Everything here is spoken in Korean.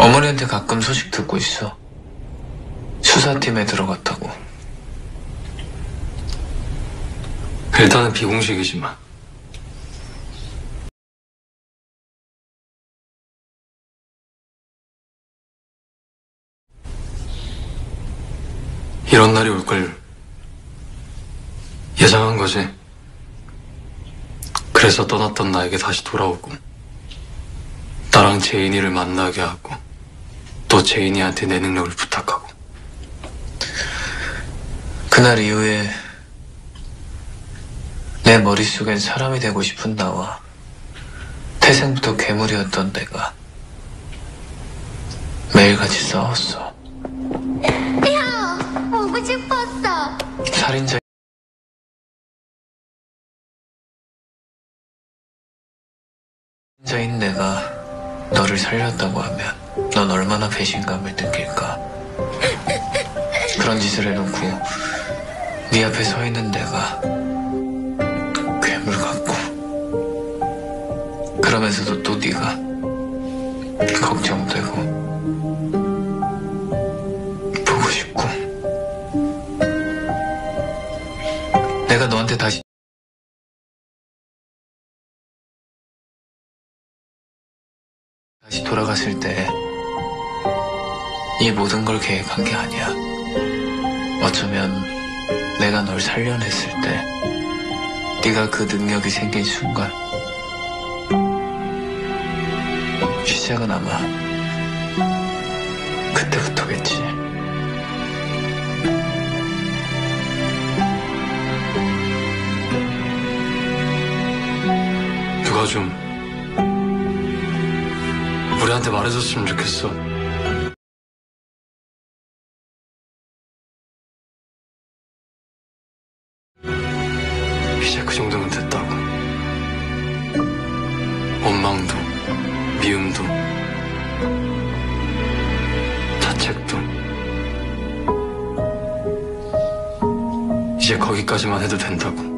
어머니한테 가끔 소식 듣고 있어. 수사팀에 들어갔다고. 일단은 비공식이지만 이런 날이 올 걸 예상한 거지. 그래서 떠났던 나에게 다시 돌아오고 나랑 제인이를 만나게 하고 또 제인이한테 내 능력을 부탁하고 그날 이후에 내 머릿속엔 사람이 되고 싶은 나와 태생부터 괴물이었던 내가 매일같이 싸웠어. 보고 싶었어. 살인자 살인자인 내가 너를 살렸다고 하면 넌 얼마나 배신감을 느낄까? 그런 짓을 해놓고 네 앞에 서 있는 내가 괴물 같고 그러면서도 또 네가 걱정되고 보고 싶고 내가 너한테 다시 다시 돌아갔을 때 이 모든 걸 계획한 게 아니야. 어쩌면 내가 널 살려냈을 때 네가 그 능력이 생긴 순간 시작은 아마 그때부터겠지. 누가 좀 우리한테 말해줬으면 좋겠어. 이제 그 정도면 됐다고. 원망도, 미움도, 자책도. 이제 거기까지만 해도 된다고.